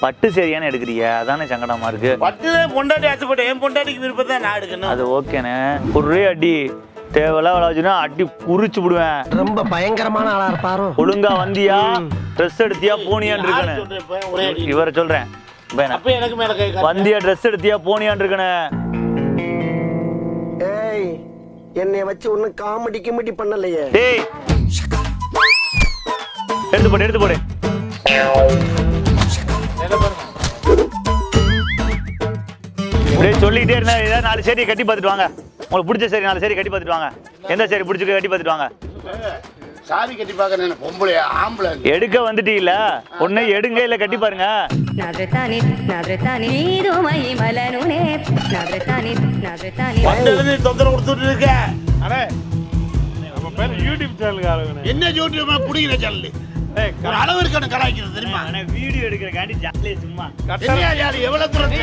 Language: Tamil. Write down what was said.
பட்டு சரியான எடுக்கிறிய அதானே சங்கடமா இருக்கு. பட்டுதான் பொண்டாட்டி ஆசைப்பட்ட என் பொண்டாட்டிக்கு விருப்பம் தான் நான் எடுக்கணும். அது ஓகேண்ணே. ஒரே அடி. தேவையில்லாம் விளாச்சுன்னா அடி குறிச்சு விடுவேன். ரொம்ப பயங்கரமான ஆளா இருப்பாரோ? ஒழுங்கா வந்தியா? ட்ரெஸ் எடுத்தியா? போனியான்னு அடி. இவரை சொல்றேன். இப்ப என்ன? அப்ப எனக்கு மேல கை காட்டு. வந்தியா? ட்ரெஸ் எடுத்தியா? போனியான்னு இருக்கணும். ஏய் என்னைய வச்சு ஒன்னும் காமெடி கிமெடி பண்ணலையே. டேய். எடுத்து போடு எடுத்து போடு. அப்படியே சொல்லிக்கிட்டே இருந்தா ஏதாவது நாலு சேரியை கட்டி பார்த்துட்டு வாங்க. உங்களுக்கு பிடிச்ச சரி நாலு சேரி கட்டி பார்த்துட்டு வாங்க. எந்த சேரி பிடிச்சிக்க கட்டி பார்த்துட்டு வாங்க. சாவி கட்டி பாக்குறேன் பொம்பளை ஆம்பளை எடுக்க வந்துட்டீங்கள ஒண்ணு எடுங்க இல்ல கட்டி பாருங்க. தொந்தரவு கொடுத்துட்டு இருக்க. யூடியூப் சேனலுக்கு என்ன யூடியூப் பிடிக்கிற சேனல் ஒரு அளவு இருக்கணும் கலாய்க்கிறது தெரியுமா? வீடியோ எடுக்கிறக்காண்டி ஜாலியா சும்மா. எவ்வளவு தூரம்